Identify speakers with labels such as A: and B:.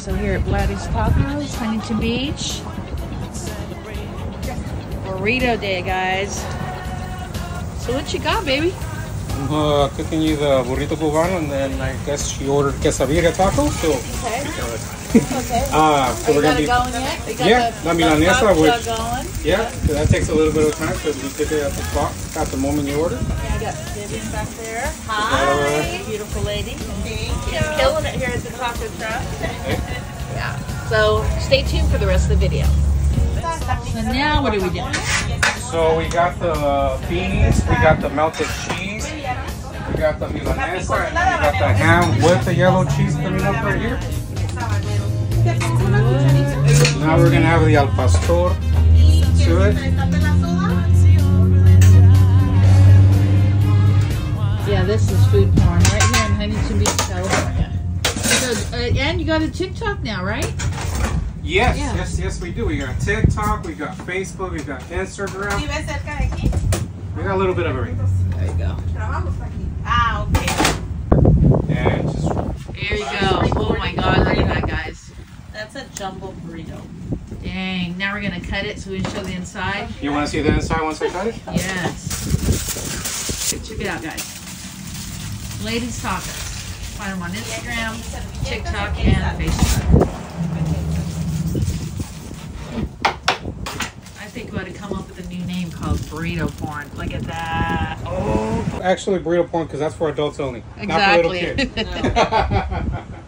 A: So here at Blady's Tacos, Huntington Beach. Burrito day, guys. So what you got, baby?
B: I'm uh, cooking you the burrito cubano, and then I guess she ordered quesadilla taco. So,
A: Okay.
B: okay. Uh, so
A: Are
B: we're gonna be
A: going yet?
B: Yeah,
A: the,
B: la milanesa,
A: lobster
B: which-
A: going.
B: yeah. So that takes a little bit of time because we did it at the spot at the moment you ordered.
A: Yeah, I got Vivian back there.
B: Uh,
A: Hi, beautiful lady. Thank She's killing it here at the taco truck. Yeah. So stay tuned for the rest of the video. So now what are we doing?
B: So we got the beans, we got the melted cheese, we got the milanesa, we got the ham with the yellow cheese coming up right here. Now we're gonna have the al pastor to it.
A: Yeah, this is food porn right here in Huntington Beach, California. So, uh, and you got a TikTok now, right?
B: Yes,
A: Yeah.
B: yes, yes, we do. We got TikTok, we got Facebook, we got Instagram.
C: ¿Vive cerca de aquí?
B: We got a little bit of everything.
A: There you go.
C: Ah, okay.
B: And just
A: There you go. Oh my God, look at that, guys.
C: That's a jumbo burrito.
A: Dang. Now we're gonna cut it so we can show the inside.
B: you want to see the inside once I cut it?
A: Yes. Check it out, guys. Blady's Tacos. Find them on Instagram, TikTok, and Facebook. I think we ought to come up with a new name called Burrito Porn. Look at that. Oh,
B: Actually, burrito porn because that's for adults only,
A: exactly.
B: not for little kids.